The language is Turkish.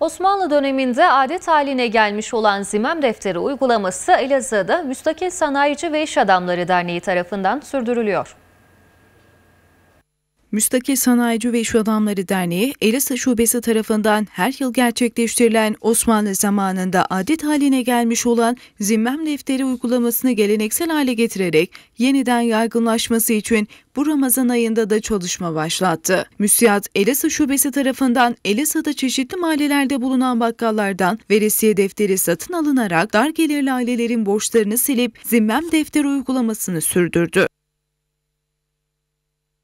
Osmanlı döneminde adet haline gelmiş olan Zimem Defteri uygulaması Elazığ'da Müstakil Sanayici ve İş Adamları Derneği tarafından sürdürülüyor. Müstakil Sanayici ve İş Adamları Derneği, Elazığ Şubesi tarafından her yıl gerçekleştirilen Osmanlı zamanında adet haline gelmiş olan zimmem defteri uygulamasını geleneksel hale getirerek yeniden yaygınlaşması için bu Ramazan ayında da çalışma başlattı. Müsiyat Elazığ Şubesi tarafından Elazığ'da çeşitli mahallelerde bulunan bakkallardan veresiye defteri satın alınarak dar gelirli ailelerin borçlarını silip zimmem defteri uygulamasını sürdürdü.